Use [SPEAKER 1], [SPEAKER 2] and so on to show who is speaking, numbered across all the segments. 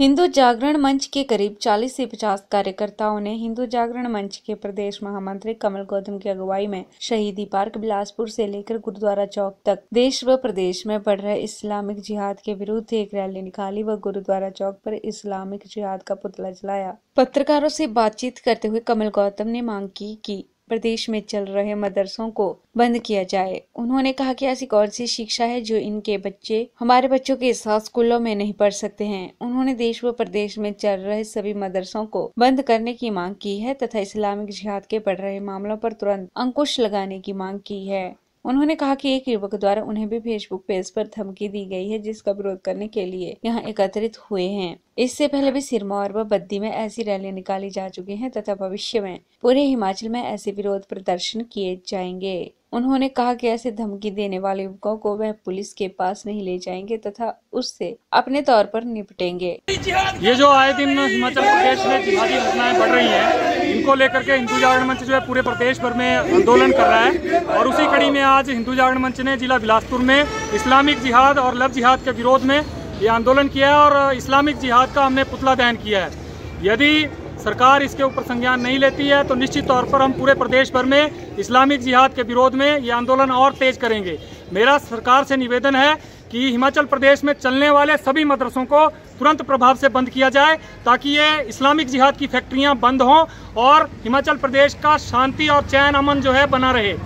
[SPEAKER 1] हिंदू जागरण मंच के करीब 40 से 50 कार्यकर्ताओं ने हिंदू जागरण मंच के प्रदेश महामंत्री कमल गौतम की अगुवाई में शहीदी पार्क बिलासपुर से लेकर गुरुद्वारा चौक तक, देश व प्रदेश में बढ़ रहे इस्लामिक जिहाद के विरुद्ध एक रैली निकाली व गुरुद्वारा चौक पर इस्लामिक जिहाद का पुतला जलाया। पत्रकारों से बातचीत करते हुए कमल गौतम ने मांग की कि प्रदेश में चल रहे मदरसों को बंद किया जाए। उन्होंने कहा कि ऐसी कौन सी शिक्षा है जो इनके बच्चे, हमारे बच्चों के साथ स्कूलों में नहीं पढ़ सकते हैं? उन्होंने देश व प्रदेश में चल रहे सभी मदरसों को बंद करने की मांग की है तथा इस्लामिक जिहाद के बढ़ रहे मामलों पर तुरंत अंकुश लगाने की मांग की है। उन्होंने कहा कि एक युवक द्वारा उन्हें भी फेसबुक पेज पर धमकी दी गई है, जिसका विरोध करने के लिए यहाँ एकत्रित हुए हैं। इससे पहले भी सिरमौर व बद्दी में ऐसी रैली निकाली जा चुकी हैं तथा भविष्य में पूरे हिमाचल में ऐसे विरोध प्रदर्शन किए जाएँगे। उन्होंने कहा कि ऐसे धमकी देने वाले युवकों को वह पुलिस के पास नहीं ले जाएँगे तथा उससे अपने तौर पर निपटेंगे।
[SPEAKER 2] ये जो आए दिन हिमाचल प्रदेश में जिहादी घटनाएँ बढ़ रही हैं इनको लेकर के हिंदू जागरण मंच जो है पूरे प्रदेश भर में आंदोलन कर रहा है। और उसी कड़ी में आज हिंदू जागरण मंच ने जिला बिलासपुर में इस्लामिक जिहाद और लव जिहाद के विरोध में ये आंदोलन किया है और इस्लामिक जिहाद का हमने पुतला दहन किया है। यदि सरकार इसके ऊपर संज्ञान नहीं लेती है तो निश्चित तौर पर हम पूरे प्रदेश भर में इस्लामिक जिहाद के विरोध में ये आंदोलन और तेज करेंगे। मेरा सरकार से निवेदन है कि हिमाचल प्रदेश में चलने वाले सभी मदरसों को तुरंत प्रभाव से बंद किया जाए ताकि ये इस्लामिक जिहाद की फैक्ट्रियाँ बंद हों और हिमाचल प्रदेश का शांति और चैन अमन जो है बना रहे।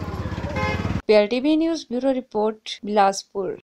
[SPEAKER 1] P news bureau report Bilaspur.